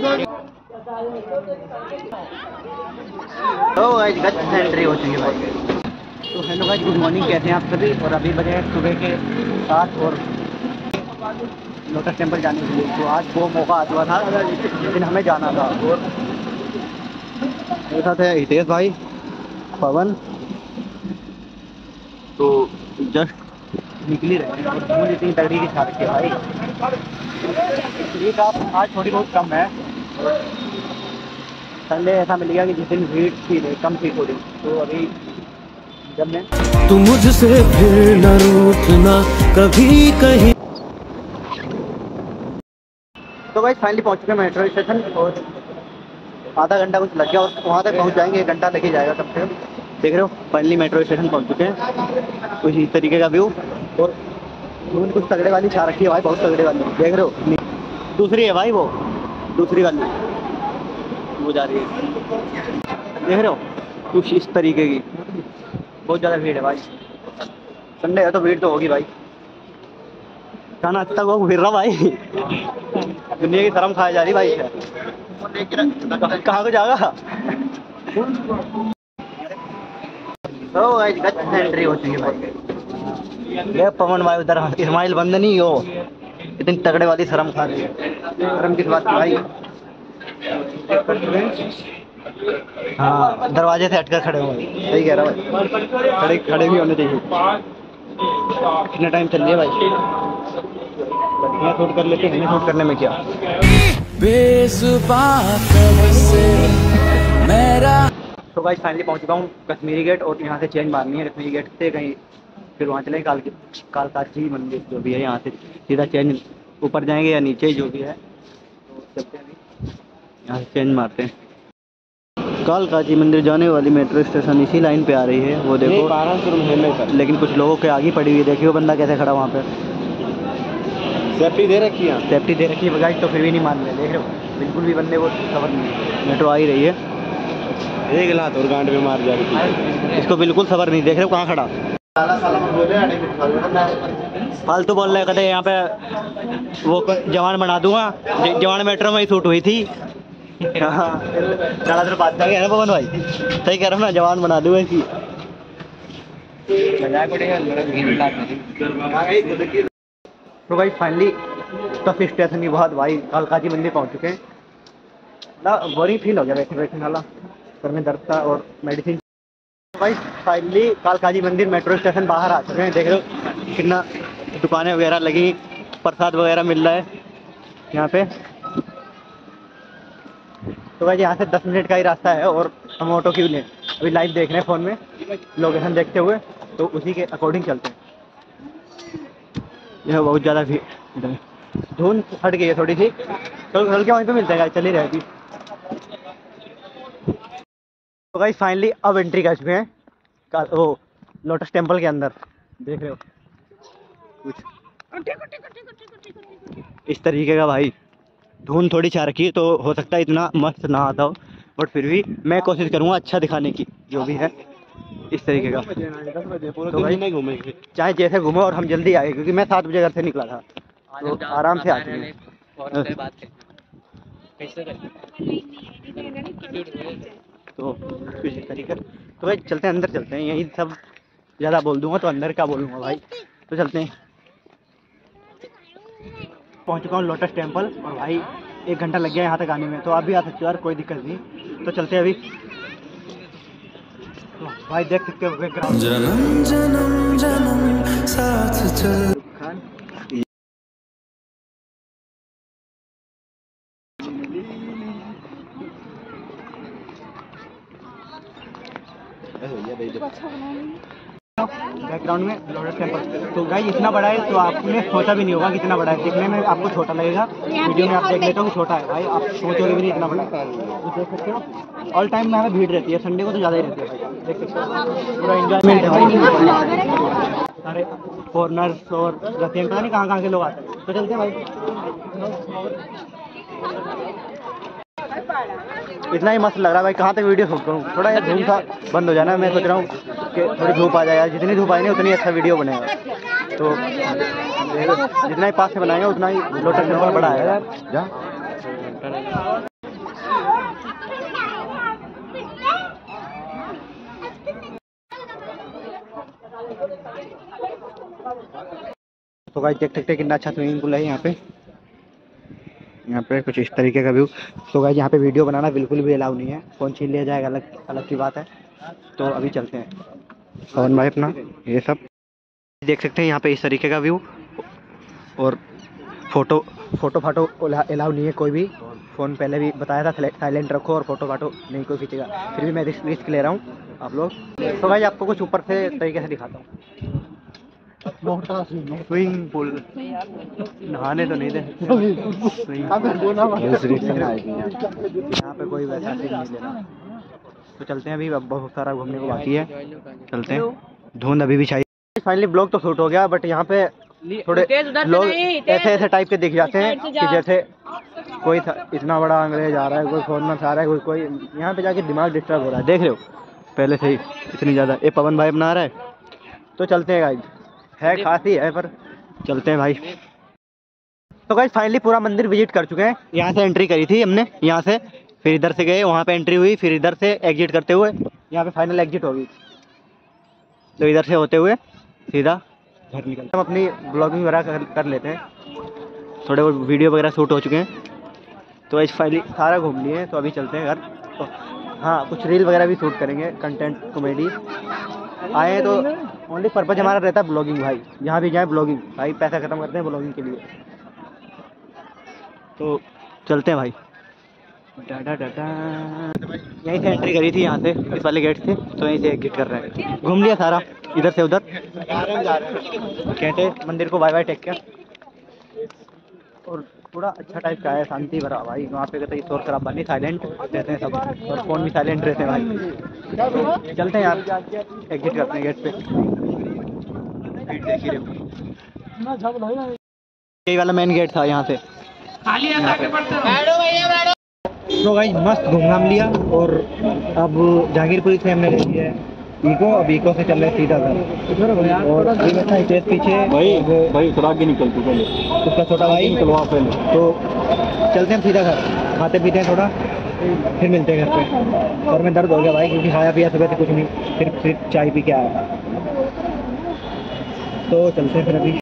तो एंट्री हो चुकी है भाई। तो हेलो गाइस गुड मॉर्निंग कहते हैं आप सभी, और अभी बजे सुबह के सात और लोटस टेंपल जाने के लिए। तो आज वो मौका आ चुका था दिन हमें जाना था। और मेरे साथ है हितेश भाई, पवन। तो जस्ट निकली रहे। हैं और इतनी तगड़ी की छा रखी भाई। ये काम आज थोड़ी बहुत कम है। संडे ऐसा मिलेगा कि जिस दिन भीड़ थी नहीं कम थी थोड़ी तो अभी जब मैं तू मुझसे फिर न रूठना कभी कहीं तो भाई फाइनली पहुँच चुके मेट्रो स्टेशन और आधा घंटा कुछ लग गया और वहाँ तक पहुँच जाएँगे एक घंटा लगे जाएगा कम से कम देख रहे हो फाइनली मेट्रो स्टेशन पहुँच चुके हैं। कुछ इस तरीके का व्यू और कुछ तगड़े वाली छा रखी है भाई बहुत तगड़े वाली। देख रहे हो दूसरी है भाई वो। दूसरी वाली वो जा रही है। देख रहे हो? कुछ इस तरीके की। बहुत ज़्यादा भीड़ है भाई। संडे है तो भीड़ तो होगी भाई। खाना तक वो फिर रहा भाई। दुनिया की शर्म खाई जा रही भाई। कहाँ को जाएगा? तो एंट्री हो चुकी है भाई। ये पवन भाई उधर इस्माइल बंद नहीं हो। इतनी तगड़े वाली शर्म खा रही है। शर्म किस बात की भाई? हाँ दरवाजे से हटकर खड़े हो सही कह रहा भाई। खड़े खड़े भी होने चाहिए। कितना टाइम चल रही है भाई? शूट कर लेते हैं शूट करने में क्या? मेरा तो गाइस फाइनली पहुँच चुका हूँ कश्मीरी गेट और यहाँ से चेंज मारनी है कश्मीरी गेट से कहीं फिर वहाँ चले काल काल काची मंदिर जो भी है यहाँ से सीधा चेंज ऊपर जाएँगे या नीचे जो भी है तो चलते हैं अभी। यहाँ से चेंज मारते हैं। काल काची मंदिर जाने वाली मेट्रो स्टेशन इसी लाइन पे आ रही है वो देखो। लेकिन कुछ लोगों के आगे पड़ी हुई है देखिए वो बंदा कैसे खड़ा वहाँ पे। सेफ्टी दे रखी है। सेफ्टी दे रखी है तो फिर भी नहीं मान रहे देख रहे हो। बिल्कुल भी बंदे को खबर नहीं है। मेट्रो आ ही रही है। एक लात और गांड में मार जा रही थी। इसको बिल्कुल खबर नहीं देख रहे हो कहाँ खड़ा। फालतू बोल रहे कहते यहाँ पे वो जवान बना दूँगा। जवान मेट्रो में ही शूट हुई थी। हाँ, चला तेरे बात कर पवन भाई? सही कह रहा हूँ ना जवान बना दूँगा इसकी तो भाई फाइनली तब स्टेशन के बाद भाई कालकाजी मंदिर पहुँच चुके। हैं ना बोरिंग फील हो गया बैठे बैठे वाला सर में दर्द था और मेडिसिन भाई फाइनली कालकाजी मंदिर मेट्रो स्टेशन बाहर आ चुके हैं। देख लो कितना दुकानें वगैरह लगी, प्रसाद वगैरह मिल रहा है यहाँ पे। तो भाई, यहाँ से दस मिनट का ही रास्ता है और हम ऑटो क्यों लें? अभी लाइव देख रहे हैं फ़ोन में लोकेशन देखते हुए तो उसी के अकॉर्डिंग चलते हैं। यह बहुत ज़्यादा इधर धुंध हट गई है थोड़ी सी। हल्के वहीं पे मिलते हैं चल ही रहे तो भाई फाइनली अब एंट्री कर चुके हैं का- वो लोटस टेंपल के अंदर देख रहे हो कुछ इस तरीके का भाई धुंध थोड़ी छा रखी है तो हो सकता है इतना मस्त ना आता हो बट फिर भी मैं कोशिश करूँगा अच्छा दिखाने की जो भी है इस तरीके का तो भाई- नहीं घूमेंगे चाहे जैसे घूमो और हम जल्दी आए क्योंकि मैं सात बजे घर से निकला था तो आराम से आ चुके हैं तो कुछ इस तरीके तो भाई चलते हैं, अंदर चलते हैं। यही सब ज़्यादा बोल दूँगा तो अंदर क्या बोलूँगा भाई। तो चलते हैं। पहुँच चुका हूँ लोटस टेंपल और भाई एक घंटा लग गया यहाँ तक आने में तो आप भी आ सकते हो यार, कोई दिक्कत नहीं। तो चलते हैं अभी। तो भाई देख सकते हो बैकग्राउंड जन्म जन्म जन्म, साथ चल। बैकग्राउंड में लोटस टेंपल तो गाइस इतना बड़ा है तो आपने सोचा भी नहीं होगा कितना बड़ा है। दिखने में आपको छोटा लगेगा। वीडियो में आप देख लेते हो कि छोटा है। भाई आप सोचोगे भी नहीं इतना बड़ा तो देख सकते हो। ऑल टाइम में हमें भीड़ रहती है। संडे को तो ज़्यादा ही रहती है। देख सकते हो। पूरा इंजॉयमेंट है सारे फॉरनर्स और रसियन पता नहीं कहाँ कहाँ के लोग आते हैं। तो चलते हैं भाई। इतना ही मस्त लग रहा है भाई, कहाँ तक वीडियो शूट करूँ थोड़ा यार धूप था, बंद हो जाना मैं सोच रहा हूँ कि थोड़ी धूप आ जाए जितनी धूप आएगी उतनी अच्छा वीडियो बनेगा तो जितना ही पास से बनाएँगे, उतना ही लोटस नंबर बड़ा आएगा यार। तो भाई देख सकते कितना अच्छा स्विमिंग पूल है यहाँ पे। यहाँ पे कुछ इस तरीके का व्यू। तो गाइस यहाँ पे वीडियो बनाना बिल्कुल भी अलाउ नहीं है। फ़ोन छीन लिया जाएगा, अलग अलग की बात है। तो अभी चलते हैं। पवन भाई अपना? ये सब। देख सकते हैं यहाँ पे इस तरीके का व्यू। और फ़ोटो फ़ोटो फाटो अलाउ नहीं है कोई भी। फ़ोन पहले भी बताया था साइलेंट रखो और फ़ोटो फाटो नहीं कोई खींचेगा। फिर भी मैं रिस्क ले रहा हूँ आप लोग। तो भाई आपको कुछ ऊपर से तरीके से दिखाता हूँ। स्विमिंग पूल नहाने तो नहीं दे यहाँ पे कोई वैसा नहीं तो चलते हैं अभी बहुत सारा घूमने को बाकी है चलते हैं धुंध अभी भी चाहिए फाइनली ब्लॉग तो शूट हो गया बट यहाँ पे थोड़े लोग ऐसे ऐसे टाइप के दिख जाते हैं कि जैसे कोई इतना बड़ा अंग्रेज़ आ रहा है कोई फ़ोन में आ रहा है कोई कोई यहाँ पे जाके दिमाग डिस्टर्ब हो रहा है देख रहे हो पहले से ही इतनी ज़्यादा ये पवन भाई बना रहा है तो चलते हैं गाइज़ है खास ही पर चलते हैं भाई। तो गाइज़ फाइनली पूरा मंदिर विज़िट कर चुके हैं। यहाँ से एंट्री करी थी हमने यहाँ से। फिर इधर से गए वहाँ पे एंट्री हुई फिर इधर से एग्जिट करते हुए यहाँ पे फाइनल एग्जिट होगी। तो इधर से होते हुए सीधा घर निकलते हम अपनी ब्लॉगिंग वगैरह कर, कर लेते हैं। थोड़े बहुत वीडियो वगैरह शूट हो चुके हैं। तो इस फाइनली सारा घूम लिए तो अभी चलते हैं घर। तो हाँ कुछ रील वगैरह भी शूट करेंगे कंटेंट कॉमेडी आए हैं तो ओनली पर्पज हमारा रहता है ब्लॉगिंग भाई। जहाँ भी जाए ब्लॉगिंग भाई पैसा ख़त्म करते हैं ब्लॉगिंग के लिए। तो चलते हैं भाई। डाटा डाटा यहीं से एंट्री करी थी यहाँ से इस वाले गेट से तो यहीं से एग्जिट कर रहे हैं। घूम लिया सारा इधर से उधर। कहते मंदिर को बाय बाय टेक केयर और थोड़ा अच्छा टाइप का है शांति भरा भाई। वहाँ पे कहते हैं शोर शराबा नहीं साइलेंट रहते हैं सब। और फ़ोन भी साइलेंट रहते हैं भाई। चलते हैं यार एग्जिट करते हैं गेट पे। भीड़ देख ही रहे हो। यही वाला मेन गेट था यहाँ से। तो भाई मस्त घूम घाम लिया और अब जहांगीरपुरी से हमने ले लिया है। इको अब इको से चल रहे सीधा घर। और है तेज पीछे। भाई भाई थोड़ा आगे निकल तू पहले। उसका छोटा भाई। निकलवा पहले। तो चलते हैं सीधा घर। खाते पीते हैं थोड़ा फिर मिलते हैं घर पे। और में दर्द हो गया भाई क्योंकि खाया पिया सुबह से कुछ नहीं। फिर फिर चाय पी के आया। तो चलते हैं फिर अभी।